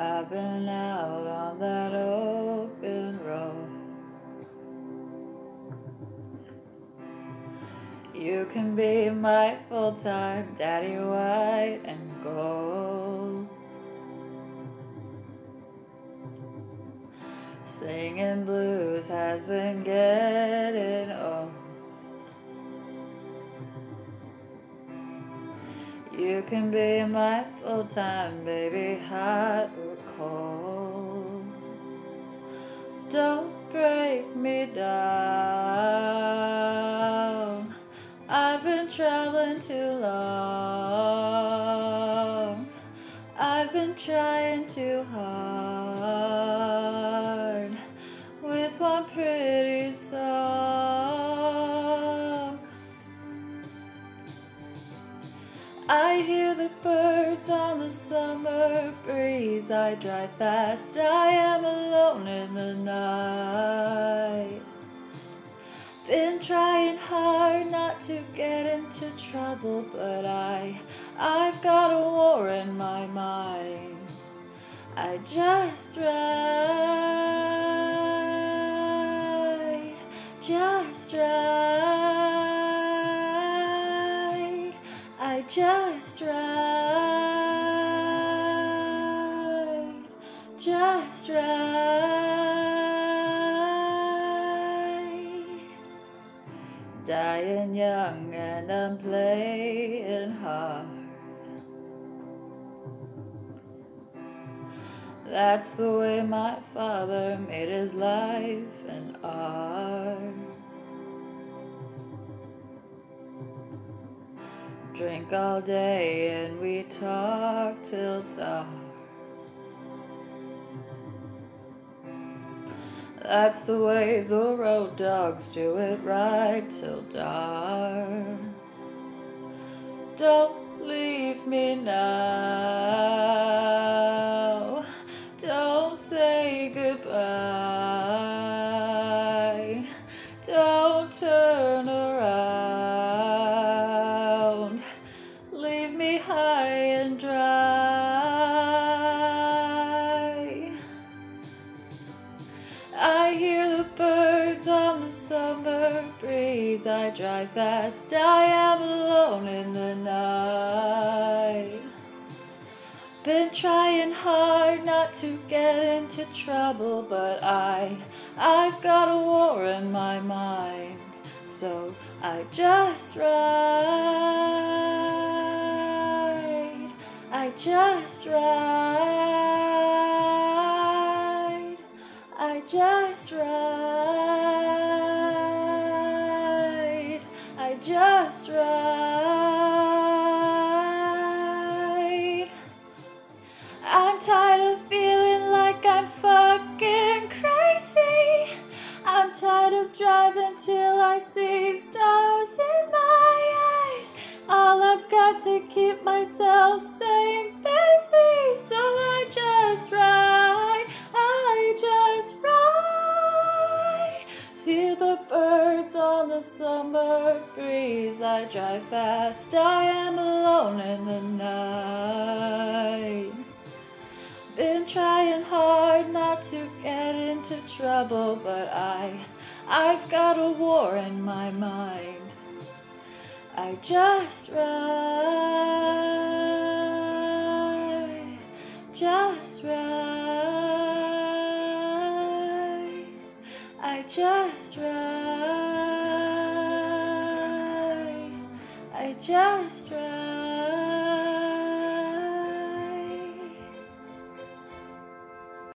I've been out on that open road. You can be my full time daddy, white and gold. Singing blues has been getting can be my full time baby, hot or cold. Don't break me down. I've been traveling too long. I've been trying too hard with one pretty Birds on the summer breeze. I drive fast, I am alone in the night. Been trying hard not to get into trouble, but I, I've got a war in my mind. I just ride, just right, just ride. Dying young and I'm playing hard. That's the way my father made his life and art. Drink all day and we talk till dark. That's the way the road dogs do it right till dark. Don't leave me now. I drive fast, I am alone in the night. Been trying hard not to get into trouble, but I, I've got a war in my mind. So I just ride, I just ride, I just ride, fucking crazy. I'm tired of driving till I see stars in my eyes. All I've got to keep myself sane, baby. So I just ride, I just ride. See the birds on the summer breeze. I drive fast, I am alone in the night. Into trouble, but I, I've got a war in my mind. I just ride, just ride. I just ride, I just ride.